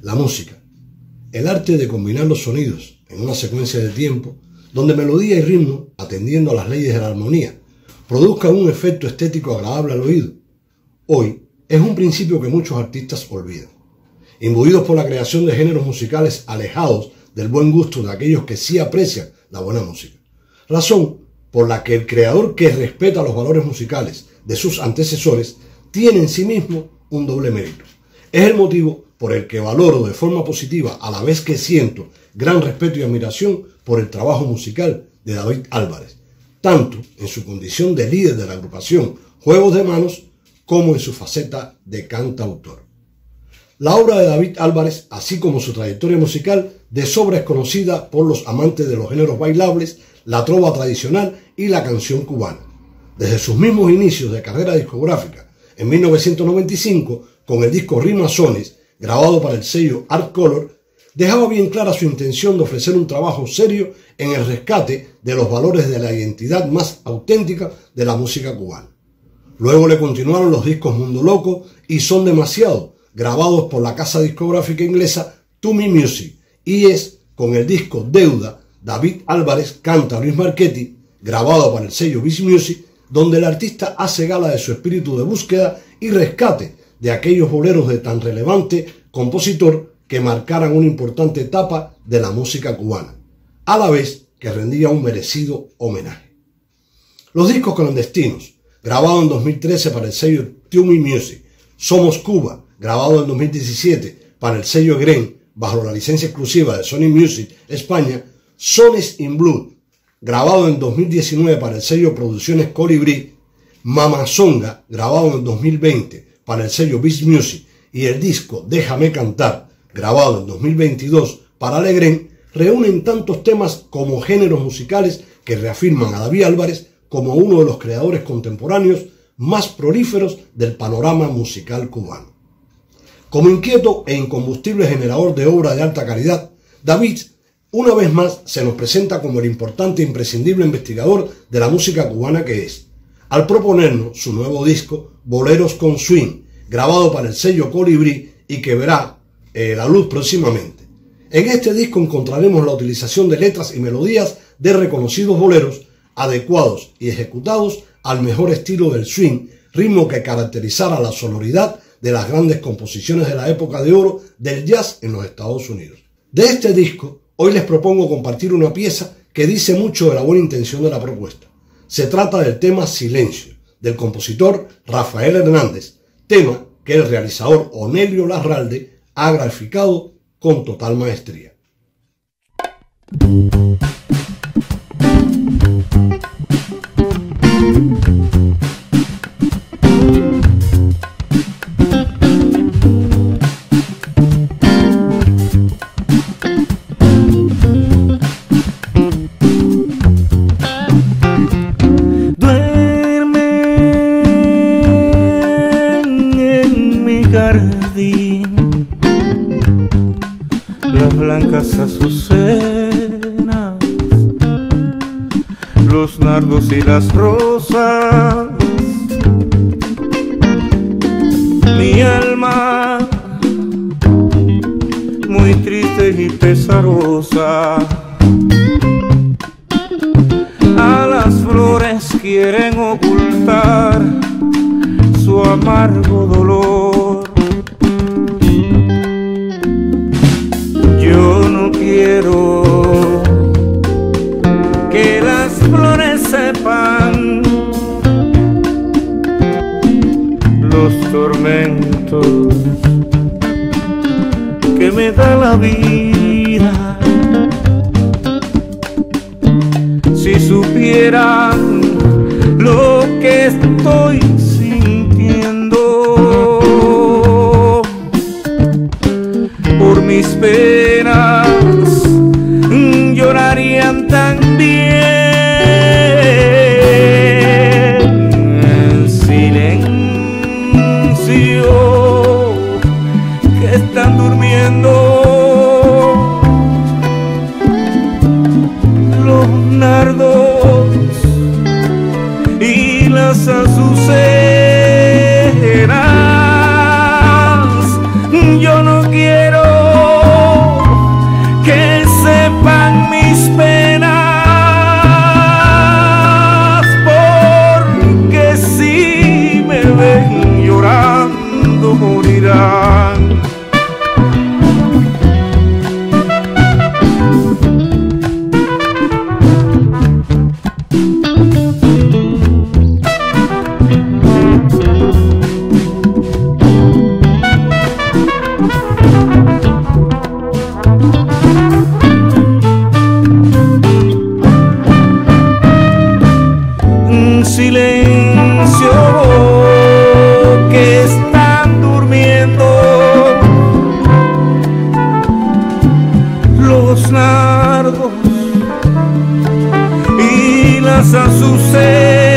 La música, el arte de combinar los sonidos en una secuencia de tiempo donde melodía y ritmo, atendiendo a las leyes de la armonía, produzcan un efecto estético agradable al oído. Hoy es un principio que muchos artistas olvidan. Imbuidos por la creación de géneros musicales alejados del buen gusto de aquellos que sí aprecian la buena música. Razón por la que el creador que respeta los valores musicales de sus antecesores tiene en sí mismo un doble mérito. Es el motivo por el que valoro de forma positiva, a la vez que siento gran respeto y admiración por el trabajo musical de David Álvarez, tanto en su condición de líder de la agrupación Juegos de Manos como en su faceta de cantautor. La obra de David Álvarez, así como su trayectoria musical, de sobra es conocida por los amantes de los géneros bailables, la trova tradicional y la canción cubana. Desde sus mismos inicios de carrera discográfica, en 1995, con el disco Rimazones, grabado para el sello Art Color, dejaba bien clara su intención de ofrecer un trabajo serio en el rescate de los valores de la identidad más auténtica de la música cubana. Luego le continuaron los discos Mundo Loco y Son Demasiado, grabados por la casa discográfica inglesa To Music, y es con el disco Deuda, David Álvarez canta a Luis Marchetti, grabado para el sello Beast Music, donde el artista hace gala de su espíritu de búsqueda y rescate de aquellos boleros de tan relevante compositor que marcaran una importante etapa de la música cubana, a la vez que rendía un merecido homenaje. Los discos clandestinos, grabado en 2013 para el sello Tumi Music, Somos Cuba, grabado en 2017 para el sello Gren, bajo la licencia exclusiva de Sony Music España, Sones in Blood, grabado en 2019 para el sello Producciones Colibrí, Mamazonga, grabado en 2020 para el sello Beast Music, y el disco Déjame Cantar, grabado en 2022 para Alegren, reúnen tantos temas como géneros musicales que reafirman a David Álvarez como uno de los creadores contemporáneos más prolíferos del panorama musical cubano. Como inquieto e incombustible generador de obra de alta calidad, David una vez más se nos presenta como el importante e imprescindible investigador de la música cubana que es, al proponernos su nuevo disco Boleros con Swing, grabado para el sello Colibrí y que verá eh, la luz próximamente. En este disco encontraremos la utilización de letras y melodías de reconocidos boleros adecuados y ejecutados al mejor estilo del swing, ritmo que caracterizara la sonoridad de las grandes composiciones de la época de oro del jazz en los Estados Unidos. De este disco, hoy les propongo compartir una pieza que dice mucho de la buena intención de la propuesta. Se trata del tema Silencio, del compositor Rafael Hernández, tema que el realizador Onelio Larralde ha graficado con total maestría. Y las rosas. Mi alma muy triste y pesarosa. A las flores quieren ocultar su amargo dolor. Los tormentos que me da la vida. Si supieran to say